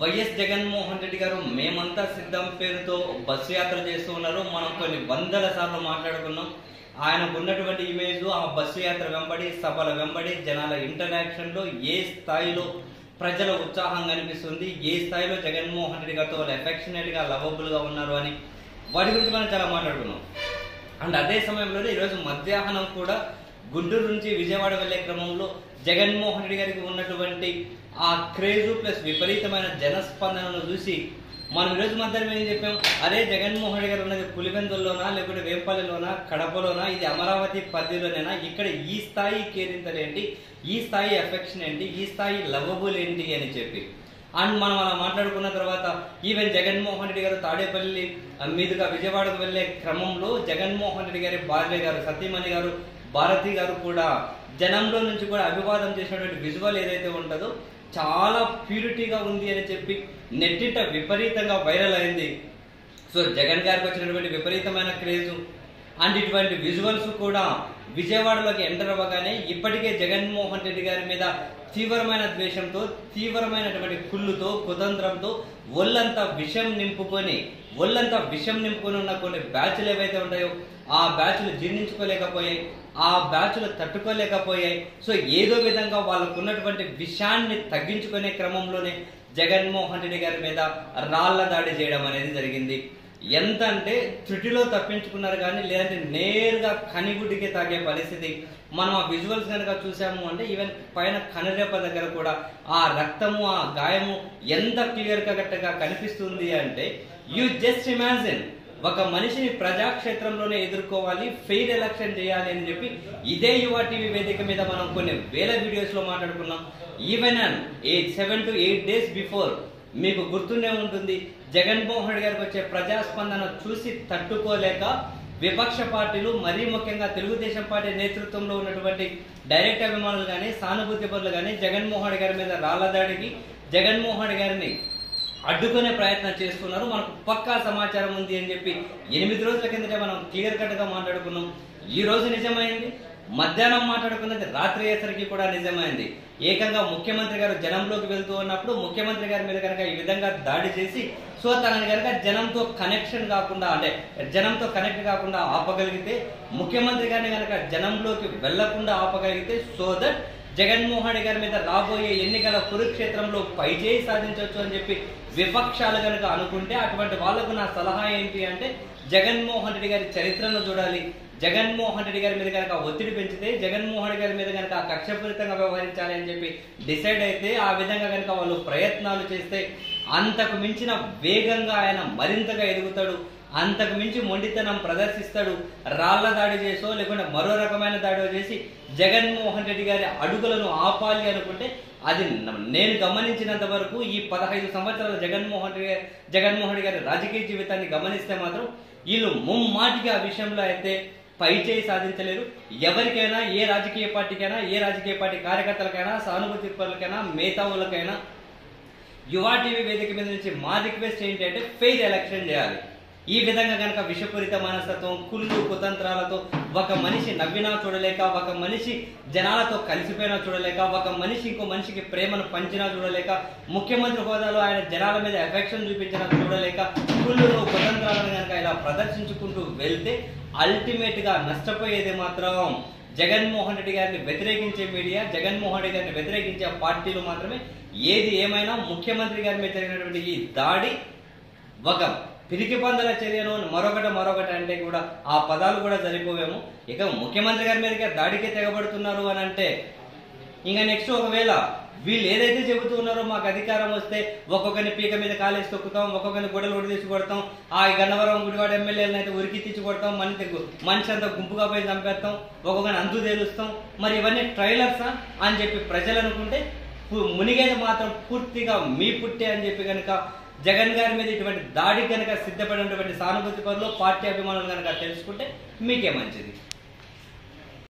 YS Jaganmohan Reddy గారు మేమంతా సిద్ధం పేరుతో బస్సు యాత్ర చేస్తూ ఉన్నారు. మనం కొన్ని వందల సార్లు మాట్లాడుకున్నాం. ఆయనకు ఉన్నటువంటి ఇమేజ్ ఆ బస్సు యాత్ర వెంబడి సభల వెంబడి జనాల ఇంటరాక్షన్లో ఏ స్థాయిలో ప్రజల ఉత్సాహం కనిపిస్తుంది ఏ స్థాయిలో జగన్మోహన్ రెడ్డి గారితో వాళ్ళు ఎఫెక్షనేట్గా గా లవబుల్గా ఉన్నారు అని వాటి గురించి మనం చాలా మాట్లాడుకున్నాం. అండ్ అదే సమయంలోనే ఈరోజు మధ్యాహ్నం కూడా గుంటూరు నుంచి విజయవాడ వెళ్ళే క్రమంలో జగన్మోహన్ రెడ్డి గారికి ఉన్నటువంటి ఆ క్రేజు ప్లస్ విపరీతమైన జనస్పందనను చూసి మనం ఈరోజు మధ్యాహ్నం ఏం చెప్పాం? అరే జగన్మోహన్ రెడ్డి గారు ఉన్నది పులివెందుల్లోనా లేకుంటే వేంపల్లిలోనా కడపలోనా ఇది అమరావతి పరిధిలోనేనా? ఇక్కడ ఈ స్థాయి కేరింతలు ఏంటి ఈ స్థాయి ఎఫెక్షన్ ఏంటి? ఈ స్థాయి లవబుల్ ఏంటి అని చెప్పి. అండ్ మనం అలా మాట్లాడుకున్న తర్వాత ఈవెన్ జగన్మోహన్ రెడ్డి గారు తాడేపల్లి మీదుగా విజయవాడకు వెళ్ళే క్రమంలో జగన్మోహన్ రెడ్డి గారి భార్య గారు సతీమణి గారు భారతి గారు కూడా జనంలో నుంచి కూడా అభివాదం చేసినటువంటి విజువల్ ఏదైతే ఉంటుందో చాలా ప్యూరిటీగా ఉంది అని చెప్పి నెట్టింట విపరీతంగా వైరల్ అయింది. సో జగన్ గారికి వచ్చినటువంటి విపరీతమైన క్రేజు అండ్ ఇటువంటి విజువల్స్ కూడా విజయవాడలోకి ఎంటర్ అవ్వగానే ఇప్పటికే జగన్మోహన్ రెడ్డి గారి మీద తీవ్రమైన ద్వేషంతో తీవ్రమైనటువంటి కుళ్ళుతో కుతంత్రంతో ఒళ్ళంతా విషం నింపుకొని ఒళ్ళంతా విషం నింపుకొని ఉన్న కొన్ని బ్యాచ్లు ఏవైతే ఉంటాయో ఆ బ్యాచ్లు జీర్ణించుకోలేకపోయాయి ఆ బ్యాచ్లు తట్టుకోలేకపోయాయి. సో ఏదో విధంగా వాళ్ళకు ఉన్నటువంటి విషాన్ని తగ్గించుకునే క్రమంలోనే జగన్మోహన్ రెడ్డి గారి మీద రాళ్ళ దాడి చేయడం అనేది జరిగింది. ఎంత అంటే త్రుటిలో తప్పించుకున్నారు కానీ లేదంటే నేరుగా కనిగుడ్డికి తాగే పరిస్థితి. మనం ఆ విజువల్స్ కనుక చూసాము అంటే ఈవెన్ పైన కనురేప దగ్గర కూడా ఆ రక్తము ఆ గాయము ఎంత క్లియర్ కట్టగా కనిపిస్తుంది అంటే యు జస్ట్ ఇమాజిన్ ఒక మనిషిని ప్రజాక్షేత్రంలోనే ఎదుర్కోవాలి ఫెయిర్ ఎలక్షన్ చేయాలి అని చెప్పి ఇదే యువ టీవీ వేదిక మీద మనం కొన్ని వేల వీడియోస్లో మాట్లాడుకున్నాం. Even and eight seven to eight days before మీకు గుర్తునే ఉంటుంది జగన్మోహన్ రెడ్డి గారికి వచ్చే ప్రజాస్పందన చూసి తట్టుకోలేక విపక్ష పార్టీలు మరీ ముఖ్యంగా తెలుగుదేశం పార్టీ నేతృత్వంలో ఉన్నటువంటి డైరెక్ట్ అభిమానులు కానీ సానుభూతి పరులు కానీ జగన్మోహన్ రెడ్డి గారి మీద రాళ్ళ దాడికి జగన్మోహన్ రెడ్డి గారిని అడ్డుకునే ప్రయత్నం చేస్తున్నారు. మనకు పక్కా సమాచారం ఉంది అని చెప్పి ఎనిమిది రోజుల కిందటే మనం క్లియర్ కట్గా మాట్లాడుకున్నాం. ఈ రోజు నిజమైంది? మధ్యాహ్నం మాట్లాడుకున్నది రాత్రి అయ్యేసరికి కూడా నిజమైంది. ఏకంగా ముఖ్యమంత్రి గారు జనంలోకి వెళ్తూ ఉన్నప్పుడు ముఖ్యమంత్రి గారి మీద కనుక ఈ విధంగా దాడి చేసి సో తనని కనుక జనంతో కనెక్షన్ కాకుండా అంటే జనంతో కనెక్ట్ కాకుండా ఆపగలిగితే ముఖ్యమంత్రి గారిని కనుక జనంలోకి వెళ్ళకుండా ఆపగలిగితే సో దట్ జగన్మోహన్ రెడ్డి గారి మీద రాబోయే ఎన్నికల కురుక్షేత్రంలో పైచేయి సాధించవచ్చు అని చెప్పి విపక్షాలు కనుక అనుకుంటే అటువంటి వాళ్ళకు నా సలహా ఏంటి అంటే జగన్మోహన్ రెడ్డి గారి చరిత్రను చూడాలి. జగన్మోహన్ రెడ్డి గారి మీద కనుక ఒత్తిడి పెంచితే జగన్మోహన్ రెడ్డి గారి మీద కనుక కక్షపూరితంగా వ్యవహరించాలి అని చెప్పి డిసైడ్ అయితే ఆ విధంగా కనుక వాళ్ళు ప్రయత్నాలు చేస్తే అంతకు మించిన వేగంగా ఆయన మరింతగా ఎదుగుతాడు అంతకు మించి మొండితనం ప్రదర్శిస్తాడు రాళ్ళ దాడి చేసో లేకుంటే మరో రకమైన దాడి చేసి జగన్మోహన్ రెడ్డి గారి అడుగులను ఆపాలి అనుకుంటే అది నేను గమనించినంత వరకు ఈ పదహైదు సంవత్సరాల జగన్మోహన్ రెడ్డి గారి- జగన్మోహన్ రెడ్డి గారి రాజకీయ జీవితాన్ని గమనిస్తే మాత్రం వీళ్ళు ముమ్మాటికి ఆ విషయంలో అయితే పై చేయి సాధించలేరు. ఎవరికైనా ఏ రాజకీయ పార్టీకైనా ఏ రాజకీయ పార్టీ కార్యకర్తలకైనా సానుభూతి పరులకైనా మేధావులకైనా యువ టీవీ వేదిక మీద నుంచి మా రిక్వెస్ట్ ఏంటంటే ఫెయిర్ ఎలక్షన్ చేయాలి. ఈ విధంగా కనుక విషపూరిత మనస్తత్వం కుళ్ళు కుతంత్రాలతో ఒక మనిషి నవ్వినా చూడలేక ఒక మనిషి జనాలతో కలిసిపోయినా చూడలేక ఒక మనిషి ఇంకో మనిషికి ప్రేమను పంచినా చూడలేక ముఖ్యమంత్రి హోదాలో ఆయన జనాల మీద ఎఫెక్షన్ చూపించినా చూడలేక కుళ్ళును కుతంత్రాలను కనుక ఇలా ప్రదర్శించుకుంటూ వెళ్తే అల్టిమేట్గా నష్టపోయేది మాత్రం జగన్మోహన్ రెడ్డి గారిని వ్యతిరేకించే మీడియా జగన్మోహన్ రెడ్డి గారిని వ్యతిరేకించే పార్టీలు మాత్రమే. ఏది ఏమైనా ముఖ్యమంత్రి గారి మీద జరిగినటువంటి ఈ దాడి ఒక పిరికి పందల చర్యను మరొకటి మరొకటి అంటే కూడా ఆ పదాలు కూడా సరిపోవేము. ఇక ముఖ్యమంత్రి గారి మీదకే దాడికి తెగబడుతున్నారు అని అంటే ఇంకా నెక్స్ట్ ఒకవేళ వీళ్ళు ఏదైతే చెబుతూ ఉన్నారో మాకు అధికారం వస్తే ఒక్కొక్కరిని పీక మీద కాలేసి తొక్కుతాం ఒక్కొక్కరిని గొడవలు ఉడి తీసి కొడతాం ఆ గన్నవరం గుడివాడ ఎమ్మెల్యేలను అయితే ఉరికి తీసి కొడతాం మనిషి మనిషి అంతా గుంపుగా పోయి చంపేస్తాం ఒక్కొక్కరిని అంతు తేలుస్తాం. మరి ఇవన్నీ ట్రైలర్సా అని చెప్పి ప్రజలు అనుకుంటే మునిగేది మాత్రం పూర్తిగా మీ పుట్టే అని చెప్పి కనుక జగన్ గారి మీద ఇటువంటి దాడికి కనుక సిద్ధపడినటువంటి సానుభూతి పనులు పార్టీ అభిమానులు కనుక తెలుసుకుంటే మీకే మంచిది.